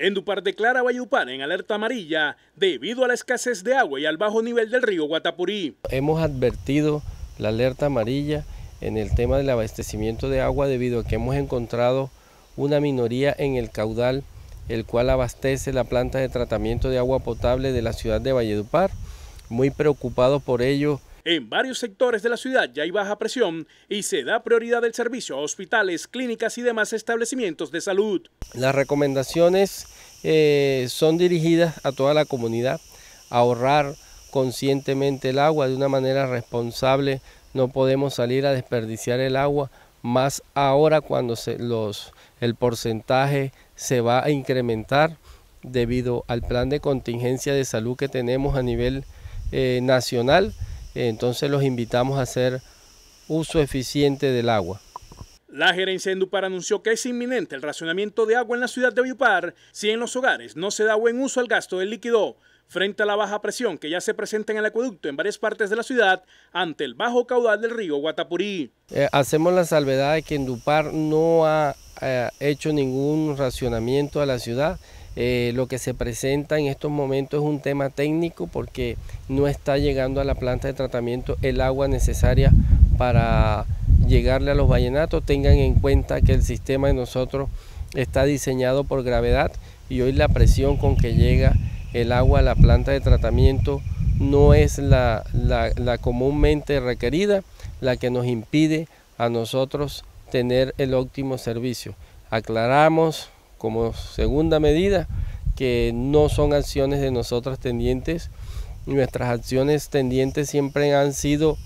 Endupar declara Valledupar en alerta amarilla debido a la escasez de agua y al bajo nivel del río Guatapurí. Hemos advertido la alerta amarilla en el tema del abastecimiento de agua debido a que hemos encontrado una minoría en el caudal el cual abastece la planta de tratamiento de agua potable de la ciudad de Valledupar. Muy preocupados por ello en varios sectores de la ciudad ya hay baja presión y se da prioridad del servicio a hospitales, clínicas y demás establecimientos de salud. Las recomendaciones eh, son dirigidas a toda la comunidad, ahorrar conscientemente el agua de una manera responsable. No podemos salir a desperdiciar el agua, más ahora cuando el porcentaje se va a incrementar debido al plan de contingencia de salud que tenemos a nivel eh, nacional. Entonces los invitamos a hacer uso eficiente del agua. La gerencia de Endupar anunció que es inminente el racionamiento de agua en la ciudad de Valledupar si en los hogares no se da buen uso al gasto del líquido frente a la baja presión que ya se presenta en el acueducto en varias partes de la ciudad ante el bajo caudal del río Guatapurí. Eh, hacemos la salvedad de que Endupar no ha eh, hecho ningún racionamiento a la ciudad. Eh, lo que se presenta en estos momentos es un tema técnico porque no está llegando a la planta de tratamiento el agua necesaria para llegarle a los vallenatos. Tengan en cuenta que el sistema de nosotros está diseñado por gravedad y hoy la presión con que llega el agua a la planta de tratamiento no es la, la comúnmente requerida, la que nos impide a nosotros tener el óptimo servicio. Aclaramos como segunda medida que no son acciones de nosotras tendientes. Nuestras acciones tendientes siempre han sido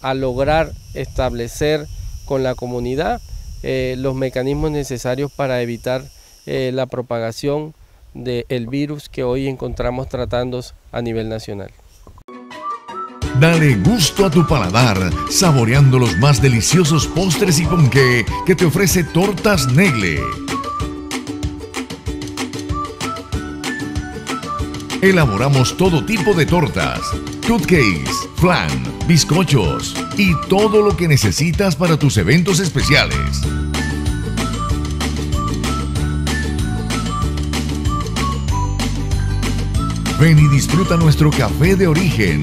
a lograr establecer con la comunidad eh, los mecanismos necesarios para evitar eh, la propagación del virus que hoy encontramos tratando a nivel nacional. Dale gusto a tu paladar, saboreando los más deliciosos postres y ponqué que te ofrece Tortas Negle. Elaboramos todo tipo de tortas, cupcakes, flan, bizcochos y todo lo que necesitas para tus eventos especiales. Ven y disfruta nuestro café de origen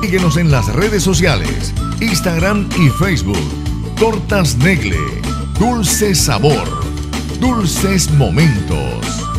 Síguenos en las redes sociales Instagram y Facebook. Tortas Negle. Dulce sabor. Dulces momentos.